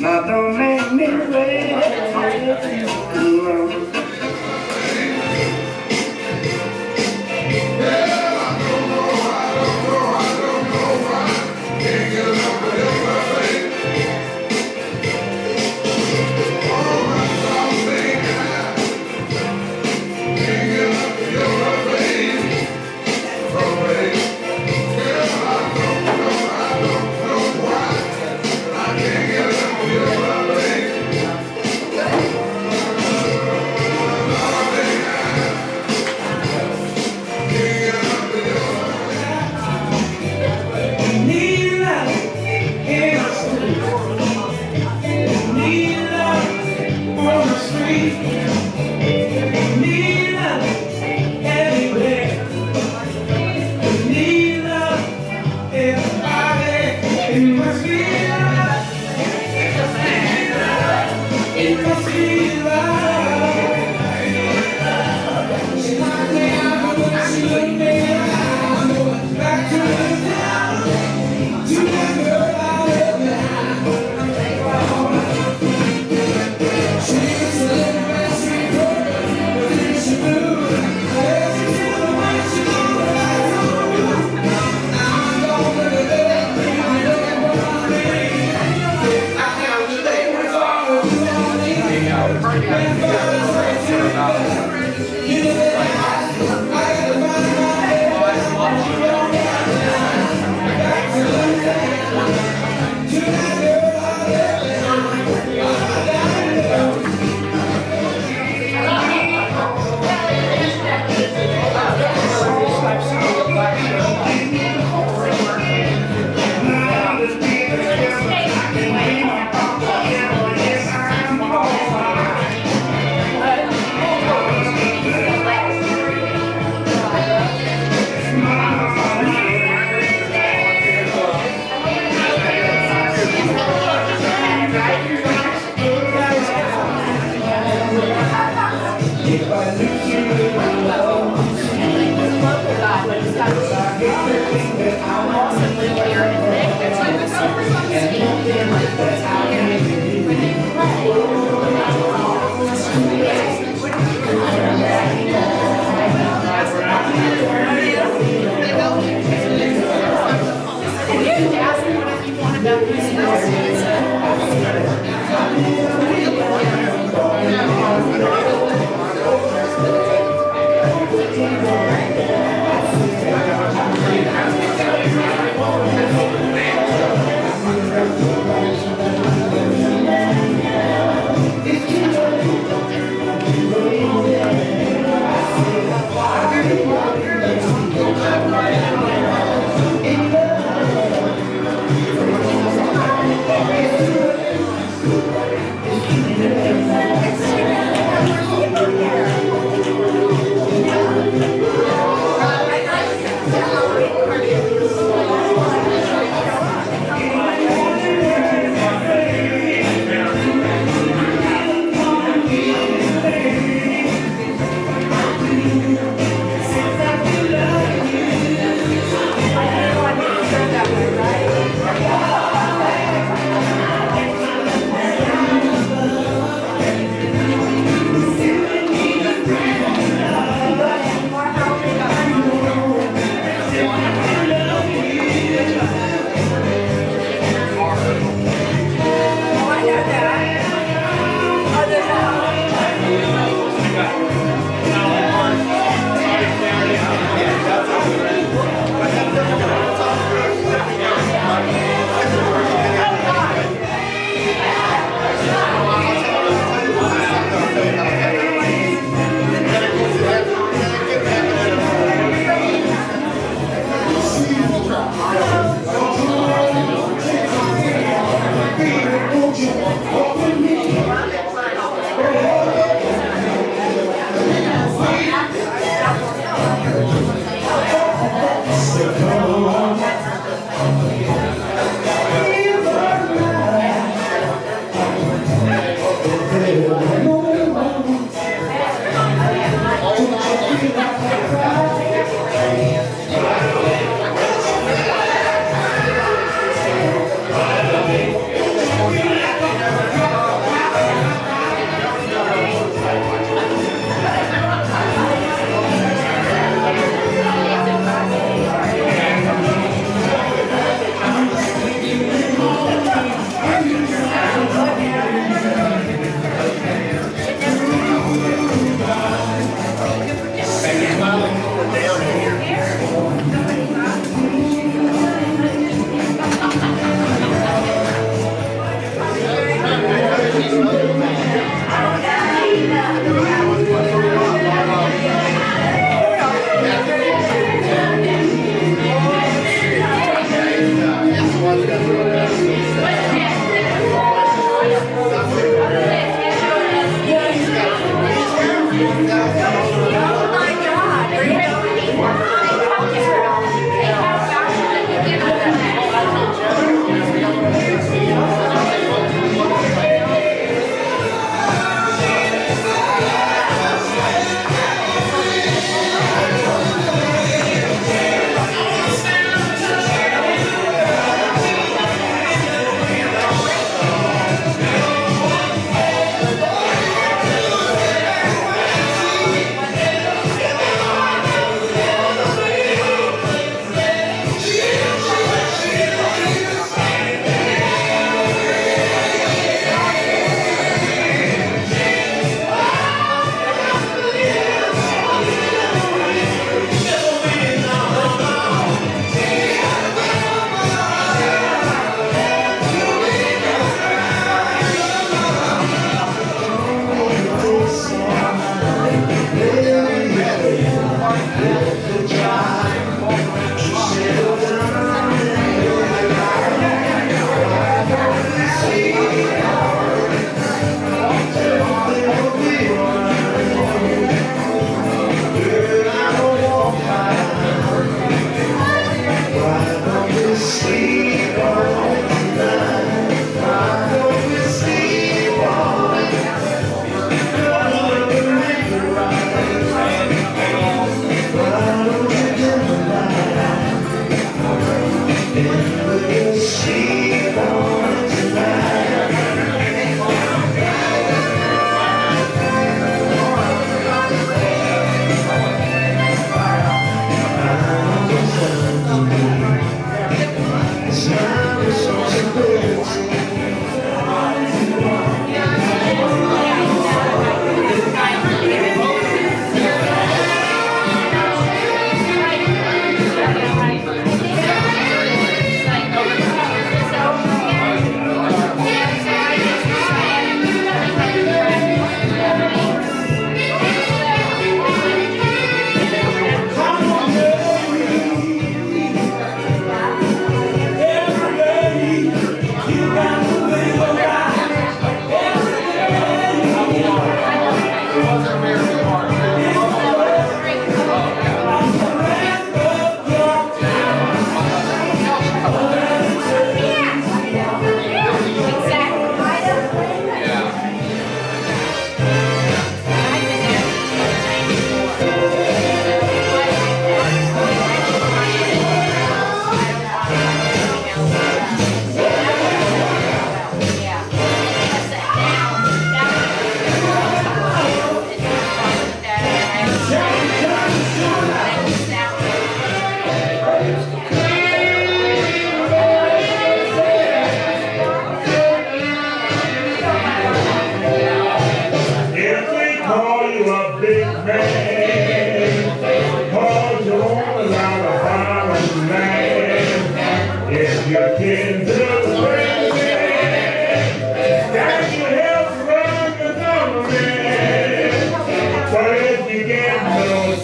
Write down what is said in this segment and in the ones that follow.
Not only me, baby.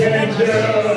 Sanchez.